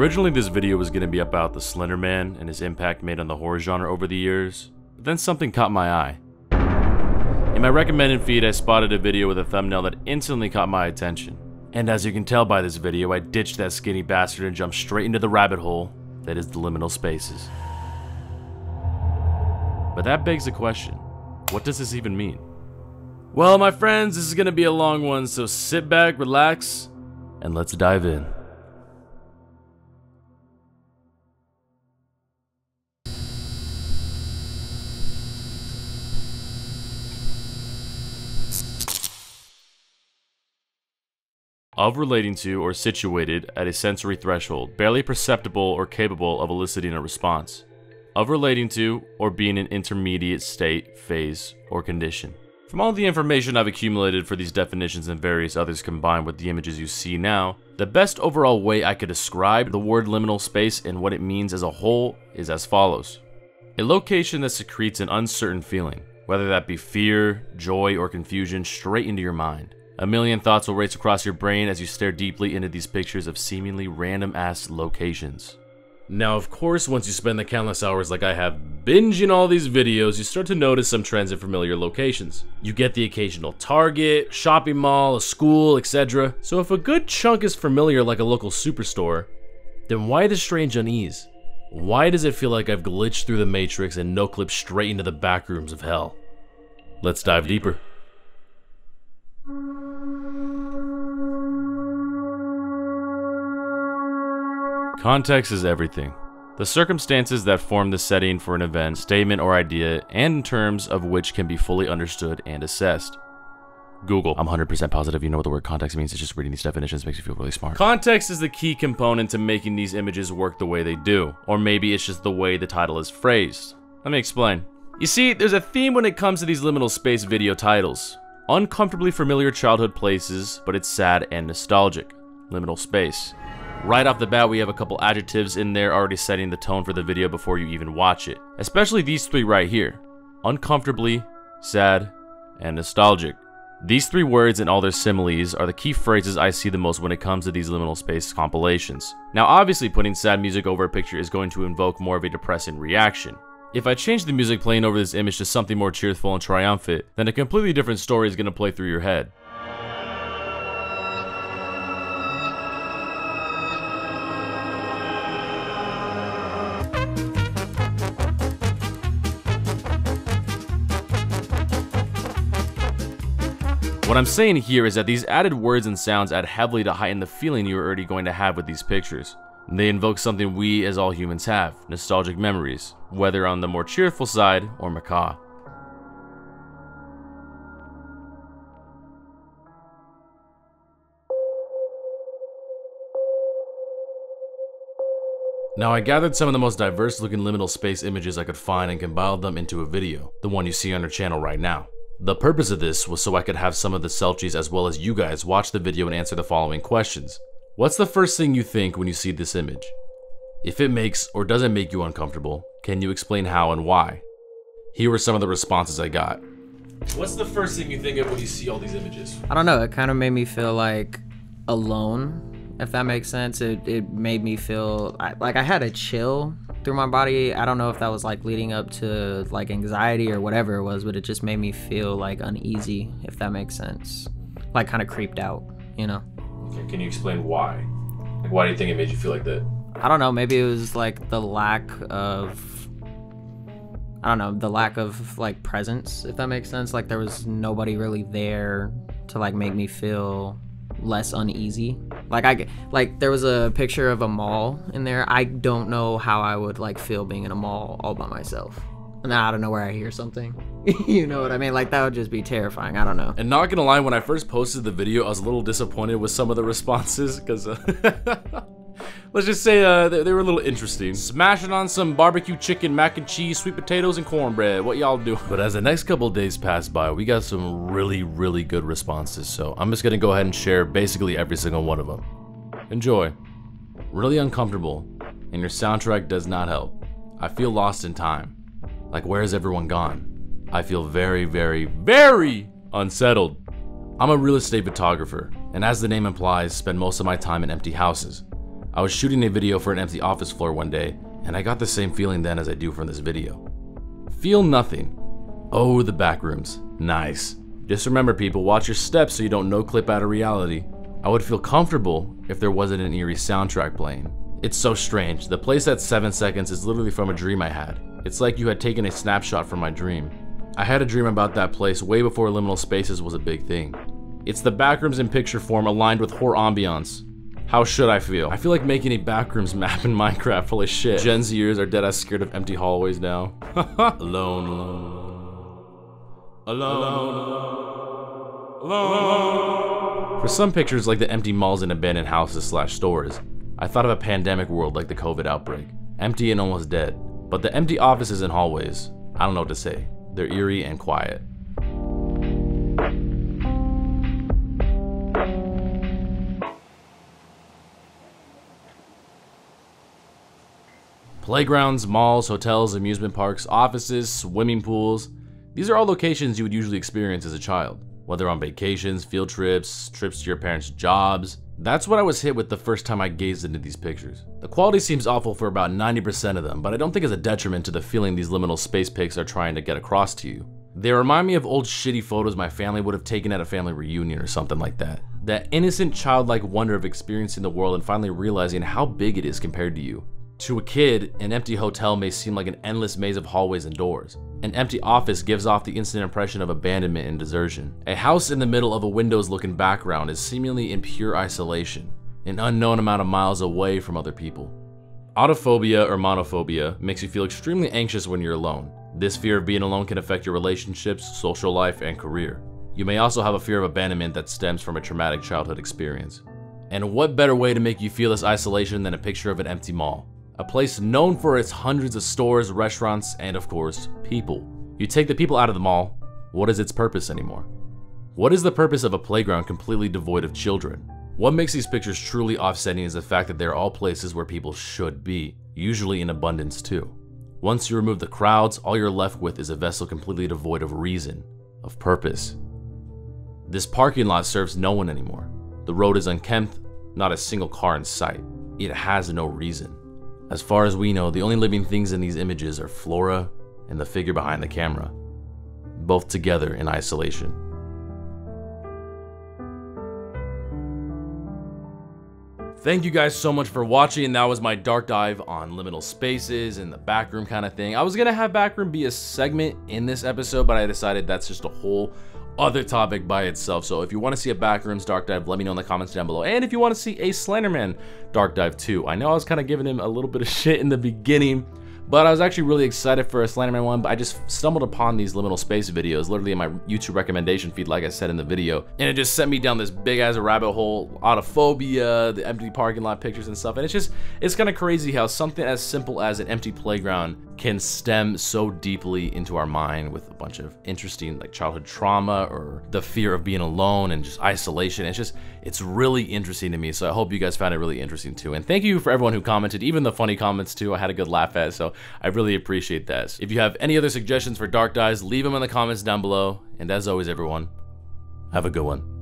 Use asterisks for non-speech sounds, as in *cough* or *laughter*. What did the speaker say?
Originally, this video was going to be about the Slender Man and his impact made on the horror genre over the years, but then something caught my eye. In my recommended feed, I spotted a video with a thumbnail that instantly caught my attention. And as you can tell by this video, I ditched that skinny bastard and jumped straight into the rabbit hole that is the liminal spaces. But that begs the question, what does this even mean? Well, my friends, this is going to be a long one, so sit back, relax, and let's dive in. Of relating to or situated at a sensory threshold, barely perceptible or capable of eliciting a response, of relating to or being an intermediate state, phase, or condition. From all the information I've accumulated for these definitions and various others combined with the images you see now, the best overall way I could describe the word liminal space and what it means as a whole is as follows. A location that secretes an uncertain feeling, whether that be fear, joy, or confusion, straight into your mind. A million thoughts will race across your brain as you stare deeply into these pictures of seemingly random ass locations. Now, of course, once you spend the countless hours like I have binging all these videos, you start to notice some trends in familiar locations. You get the occasional Target, shopping mall, a school, etc. So if a good chunk is familiar like a local superstore, then why the strange unease? Why does it feel like I've glitched through the matrix and no clipped straight into the back rooms of hell? Let's dive deeper. Context is everything. The circumstances that form the setting for an event, statement, or idea, and in terms of which can be fully understood and assessed. Google. I'm 100% positive you know what the word context means. It's just reading these definitions makes you feel really smart. Context is the key component to making these images work the way they do. Or maybe it's just the way the title is phrased. Let me explain. You see, there's a theme when it comes to these liminal space video titles. Uncomfortably familiar childhood places, but it's sad and nostalgic. Liminal space. Right off the bat, we have a couple adjectives in there already setting the tone for the video before you even watch it. Especially these three right here. Uncomfortably, sad, and nostalgic. These three words and all their similes are the key phrases I see the most when it comes to these liminal space compilations. Now obviously putting sad music over a picture is going to invoke more of a depressing reaction. If I change the music playing over this image to something more cheerful and triumphant, then a completely different story is going to play through your head. What I'm saying here is that these added words and sounds add heavily to heighten the feeling you're already going to have with these pictures. They invoke something we as all humans have, nostalgic memories, whether on the more cheerful side or macabre. Now I gathered some of the most diverse looking liminal space images I could find and compiled them into a video, the one you see on our channel right now. The purpose of this was so I could have some of the Selchies as well as you guys watch the video and answer the following questions. What's the first thing you think when you see this image? If it makes or doesn't make you uncomfortable, can you explain how and why? Here were some of the responses I got. What's the first thing you think of when you see all these images? I don't know, it kind of made me feel like alone if that makes sense. It, it made me feel I, like I had a chill through my body. I don't know if that was like leading up to like anxiety or whatever it was, but it just made me feel like uneasy, if that makes sense. Like kind of creeped out, you know? Okay, can you explain why? Like, why do you think it made you feel like that? I don't know. Maybe it was like the lack of. I don't know, the lack of like presence, if that makes sense. Like there was nobody really there to like make me feel less uneasy. Like I like there was a picture of a mall in there. I don't know how I would like feel being in a mall all by myself. And out of nowhere I hear something. *laughs* you know what I mean? Like that would just be terrifying. I don't know. And not gonna lie, when I first posted the video, I was a little disappointed with some of the responses because. Uh, *laughs* let's just say uh, they, they, were a little interesting. Smashing on some barbecue chicken, mac and cheese, sweet potatoes, and cornbread. What y'all do? But as the next couple days passed by, we got some really, really good responses. So I'm just gonna go ahead and share basically every single one of them. Enjoy. Really uncomfortable, and your soundtrack does not help. I feel lost in time. Like, where has everyone gone? I feel very, very, very unsettled. I'm a real estate photographer, and as the name implies, spend most of my time in empty houses. I was shooting a video for an empty office floor one day, and I got the same feeling then as I do from this video. Feel nothing. Oh, the back rooms. Nice. Just remember, people, watch your steps so you don't no clip out of reality. I would feel comfortable if there wasn't an eerie soundtrack playing. It's so strange. The place at 7 seconds is literally from a dream I had. It's like you had taken a snapshot from my dream. I had a dream about that place way before liminal spaces was a big thing. It's the backrooms in picture form aligned with horror ambiance. How should I feel? I feel like making a backrooms map in Minecraft of shit. Gen Zers are dead ass scared of empty hallways now. alone, *laughs* alone, alone, alone. For some pictures like the empty malls and abandoned houses slash stores, I thought of a pandemic world like the COVID outbreak. Empty and almost dead. But the empty offices and hallways, I don't know what to say. They're eerie and quiet. Playgrounds, malls, hotels, amusement parks, offices, swimming pools. These are all locations you would usually experience as a child, whether on vacations, field trips, trips to your parents' jobs. That's what I was hit with the first time I gazed into these pictures. The quality seems awful for about 90% of them, but I don't think it's a detriment to the feeling these liminal space pics are trying to get across to you. They remind me of old shitty photos my family would have taken at a family reunion or something like that. That innocent childlike wonder of experiencing the world and finally realizing how big it is compared to you. To a kid, an empty hotel may seem like an endless maze of hallways and doors. An empty office gives off the instant impression of abandonment and desertion. A house in the middle of a windows looking background is seemingly in pure isolation, an unknown amount of miles away from other people. Autophobia or monophobia makes you feel extremely anxious when you're alone. This fear of being alone can affect your relationships, social life, and career. You may also have a fear of abandonment that stems from a traumatic childhood experience. And what better way to make you feel this isolation than a picture of an empty mall? A place known for its hundreds of stores, restaurants, and of course, people. You take the people out of the mall, what is its purpose anymore? What is the purpose of a playground completely devoid of children? What makes these pictures truly offsetting is the fact that they're all places where people should be, usually in abundance too. Once you remove the crowds, all you're left with is a vessel completely devoid of reason, of purpose. This parking lot serves no one anymore. The road is unkempt, not a single car in sight. It has no reason. As far as we know, the only living things in these images are Flora and the figure behind the camera, both together in isolation. Thank you guys so much for watching. That was my dark dive on liminal spaces and the backroom kind of thing. I was gonna have backroom be a segment in this episode, but I decided that's just a whole other topic by itself. So if you want to see a Backrooms Dark Dive, let me know in the comments down below. And if you want to see a Slenderman Dark Dive too. I know I was kind of giving him a little bit of *laughs* shit in the beginning, but I was actually really excited for a Slenderman one, but I just stumbled upon these liminal space videos, literally in my YouTube recommendation feed, like I said in the video. And it just sent me down this big ass rabbit hole, autophobia, the empty parking lot pictures and stuff. And it's just, it's kind of crazy how something as simple as an empty playground can stem so deeply into our mind with a bunch of interesting like childhood trauma or the fear of being alone and just isolation. It's just, it's really interesting to me. So I hope you guys found it really interesting too. And thank you for everyone who commented, even the funny comments too. I had a good laugh at. So I really appreciate that. If you have any other suggestions for dark dives, leave them in the comments down below. And as always, everyone, have a good one.